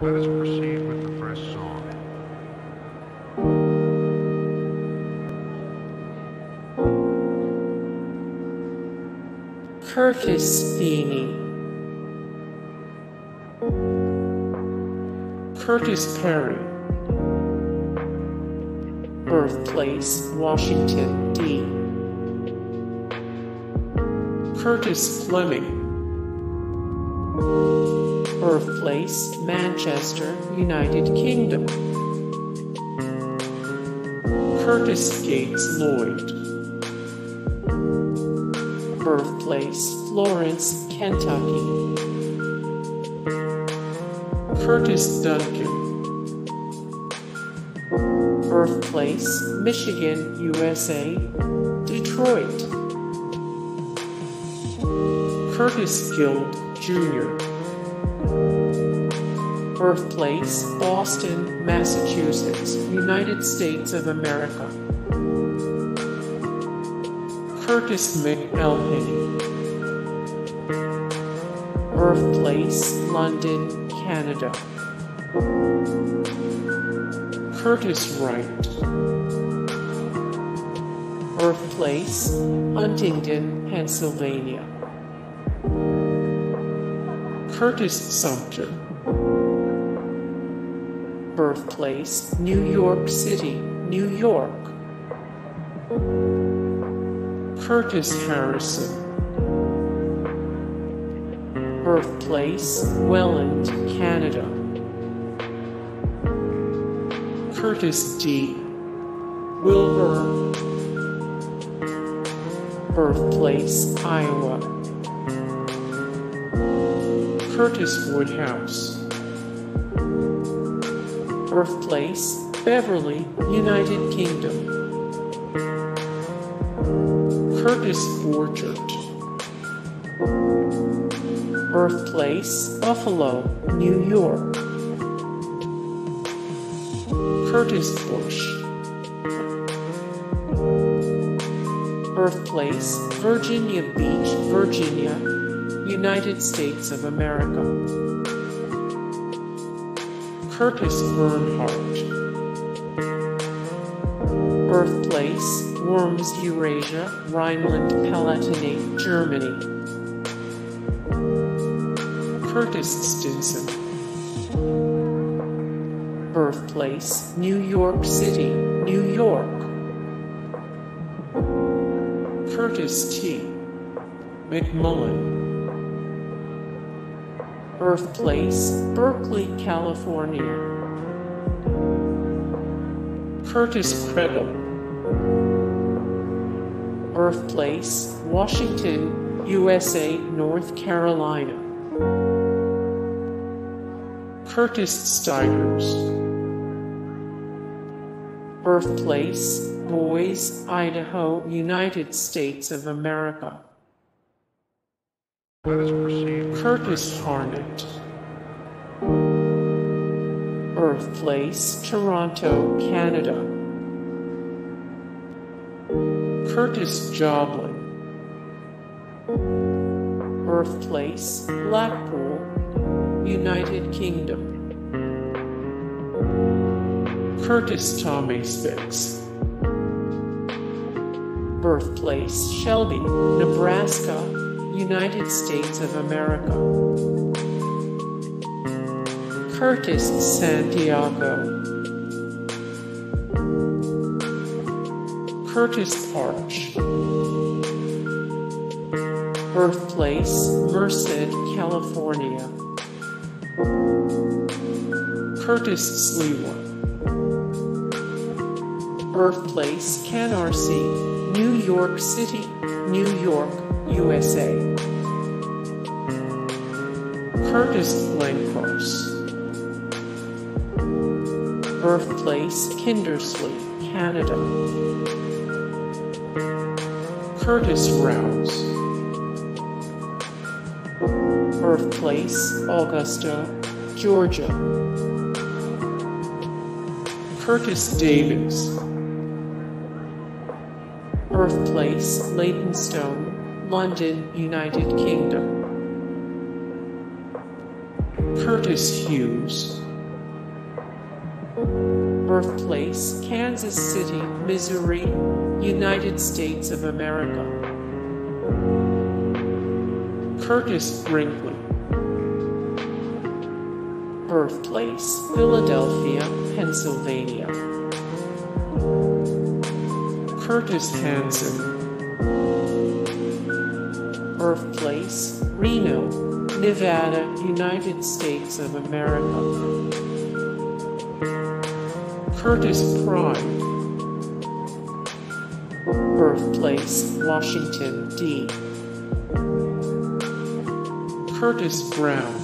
Let us proceed with the first song. Curtis Feeney. Curtis Perry. Birthplace, Washington, D. Curtis Fleming. Birthplace, Manchester, United Kingdom. Curtis Gates Lloyd. Birthplace, Florence, Kentucky. Curtis Duncan. Birthplace, Michigan, USA. Detroit. Curtis Guild, Jr. Birthplace, Boston, Massachusetts, United States of America. Curtis McElhinney. Birthplace, London, Canada. Curtis Wright. Birthplace, Huntington, Pennsylvania. Curtis Sumpter. Birthplace, New York City, New York. Curtis Harrison. Birthplace, Welland, Canada. Curtis D. Wilbur. Birthplace, Iowa. Curtis Woodhouse. Birthplace, Beverley, United Kingdom. Curtis Borchardt. Birthplace, Buffalo, New York. Curtis Bush. Birthplace, Virginia Beach, Virginia, United States of America. Curtis Bernhardt. Birthplace, Worms, Eurasia, Rhineland-Palatinate, Germany. Curtis Stinson. Birthplace, New York City, New York. Curtis T. McMullen. Birthplace, Berkeley, California. Curtis Credel. Birthplace, Washington, USA, North Carolina. Curtis Stigers. Birthplace, Boise, Idaho, United States of America. Let us proceed with Curtis Harnett. Birthplace, Toronto, Canada. Curtis Jobling. Birthplace, Blackpool, United Kingdom. Curtis Tomasevicz. Birthplace, Shelby, Nebraska, United States of America. Curtis Santiago. Curtis Partch. Birthplace, Merced, California. Curtis Sliwa. Birthplace, Canarsie, New York City, New York, USA. Curtis Glencross. Birthplace, Kindersley, Canada. Curtis Rouse. Birthplace, Augusta, Georgia. Curtis Davis. Birthplace, Leytonstone, London, United Kingdom. Curtis Hughes. Birthplace Kansas City, Missouri, United States of America. Curtis Brinkley. Birthplace Philadelphia, Pennsylvania. Curtis Hanson. Birthplace Reno, Nevada, United States of America. Curtis Pride. Birthplace Washington, D. Curtis Brown.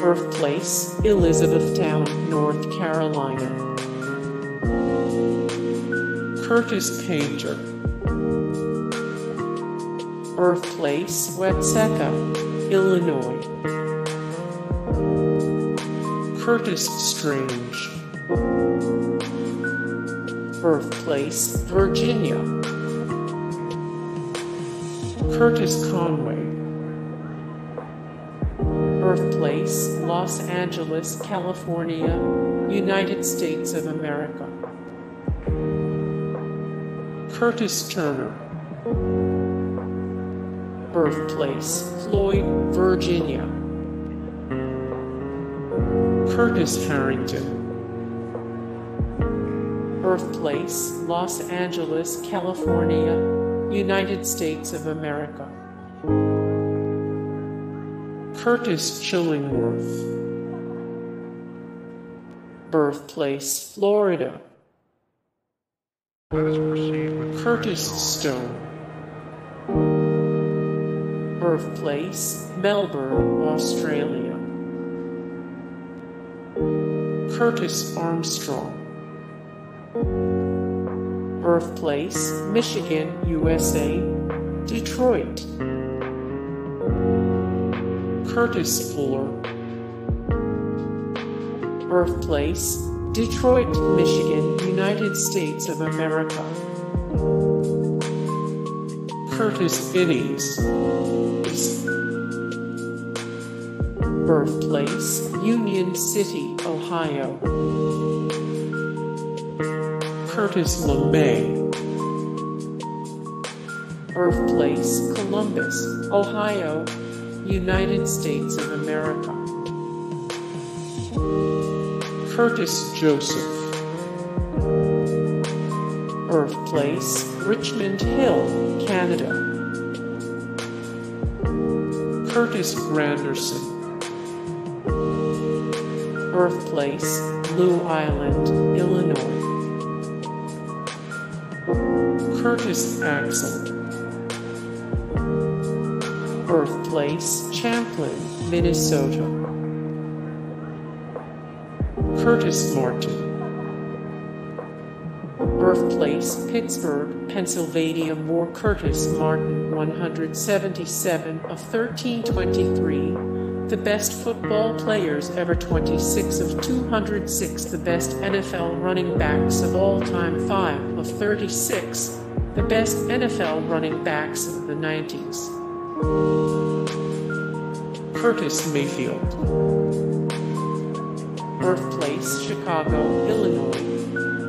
Birthplace Elizabethtown, North Carolina. Curtis Painter. Birthplace Watseka, Illinois. Curtis Strange. Birthplace Virginia. Curtis Conway. Birthplace Los Angeles, California, United States of America. Curtis Turner. Birthplace Floyd, Virginia. Curtis Harrington. Birthplace Los Angeles, California, United States of America. Curtis Chillingworth. Birthplace Florida. Let us proceed with Curtis. Stone. Birthplace Melbourne, Australia. Curtis Armstrong. Birthplace Michigan, USA. Detroit. Curtis Fuller. Birthplace Detroit, Michigan, United States of America. Curtis Enis. Birthplace Union City, Ohio. Curtis LeMay. Birthplace Columbus, Ohio, United States of America. Curtis Joseph. Birthplace Richmond Hill, Canada. Curtis Granderson. Birthplace Blue Island, Illinois. Curtis Axel. Birthplace Champlin, Minnesota. Curtis Martin. Birthplace Pittsburgh, Pennsylvania. More Curtis Martin, 177 of 1323. The best football players ever, 26 of 206. The best NFL running backs of all time, 5 of 36. The best NFL running backs of the 90s. Curtis Mayfield. Birthplace Chicago, Illinois.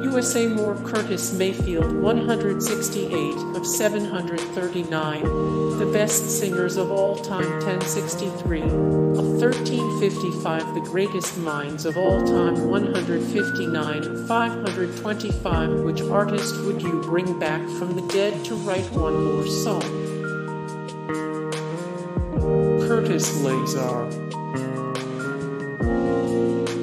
USA Moore Curtis Mayfield 168 of 739. The best singers of all time 1063 of 1355. The greatest minds of all time 159 of 525. Which artist would you bring back from the dead to write one more song? Curtis Lazar.